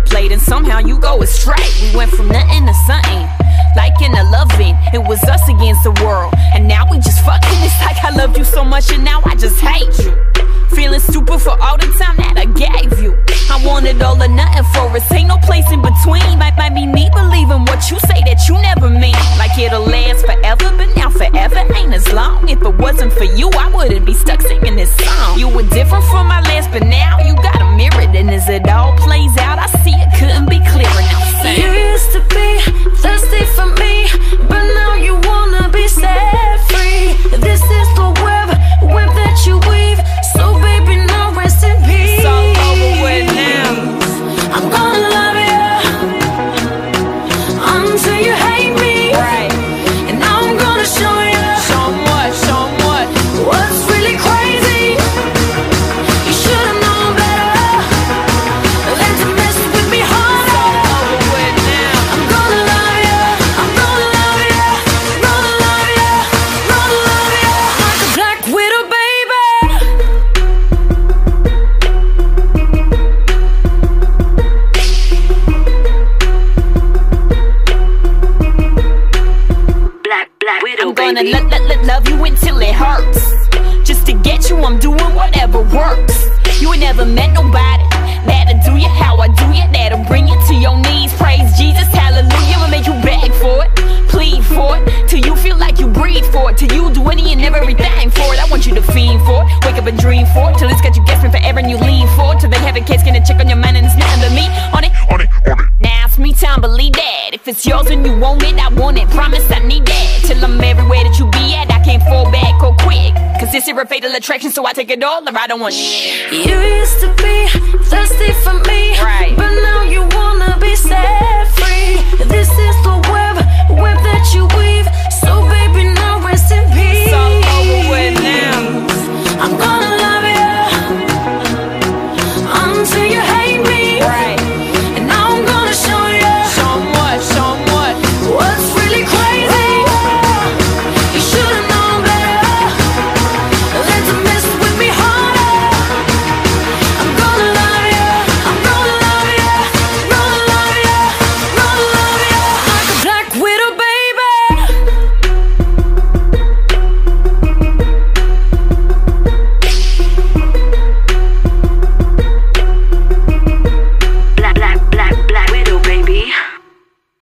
manipulate and somehow you go astray. We went from nothing to something. Like in a loving, it was us against the world. And now we just fucking. It's like I loved you so much and now I just hate you. Feeling stupid for all the time that I gave you. I wanted all or nothing for us. Ain't no place in between. Might, might be me believing what you say that you never mean. Like it'll last forever, but now forever ain't as long. If it wasn't for you, I wouldn't be stuck singing this song. You were different from my last, but now you got a mirror. And as it all plays out, I see it couldn't black widow, I'm gonna baby. let, let, let love you until it hurts. Just to get you, I'm doing whatever works. You ain't never met nobody that'll do you how I do you, that'll bring you to your knees. Praise Jesus, hallelujah, Will make you beg for it, plead for it, till you feel like you breathe for it, till you do any and everything for it. I want you to fiend for it, wake up and dream for it, till it's got you guessing forever and you lean for it, till they have a case, gonna check on your mind and it's nothing but me on it. On it, on it. Now it's me time, believe that. If it's yours and you want it, I want it. Promise I need that. Quick. Cause a fatal attraction, so I take it all or I don't want shit. You used to be thirsty for me, Right. But now you wanna be. This